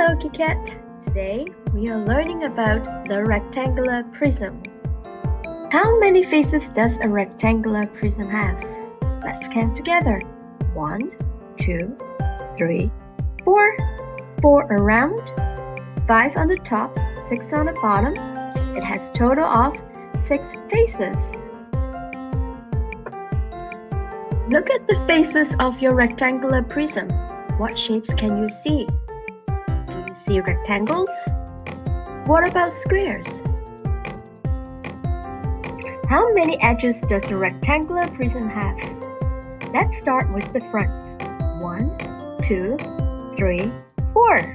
Hello, Kikat! Today we are learning about the rectangular prism. How many faces does a rectangular prism have? Let's count together. One, two, three, four. Four around, five on the top, six on the bottom. It has total of six faces. Look at the faces of your rectangular prism. What shapes can you see? See rectangles? What about squares? How many edges does a rectangular prism have? Let's start with the front. One, two, three, four.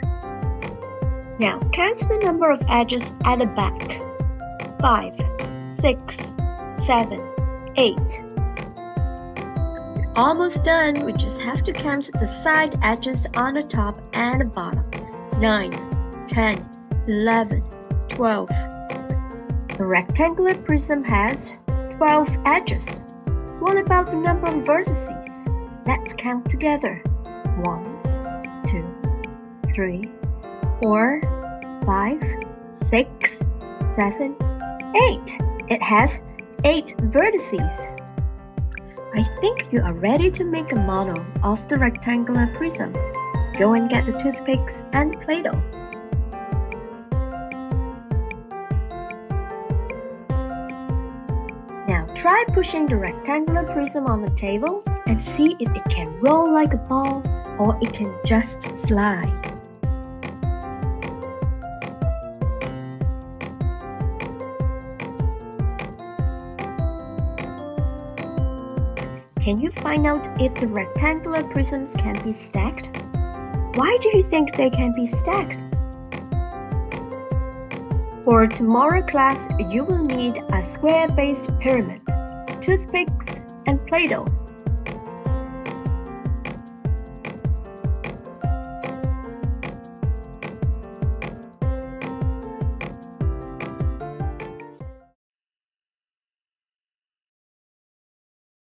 Now count the number of edges at the back. Five, six, seven, eight. Almost done. We just have to count the side edges on the top and the bottom. 9, 10, 11, 12. The rectangular prism has 12 edges. What about the number of vertices? Let's count together. 1, 2, 3, 4, 5, 6, 7, 8. It has 8 vertices. I think you are ready to make a model of the rectangular prism. Go and get the toothpicks and Play-Doh. Now try pushing the rectangular prism on the table and see if it can roll like a ball or it can just slide. Can you find out if the rectangular prisms can be stacked? Why do you think they can be stacked? For tomorrow class, you will need a square-based pyramid, toothpicks, and Play-Doh.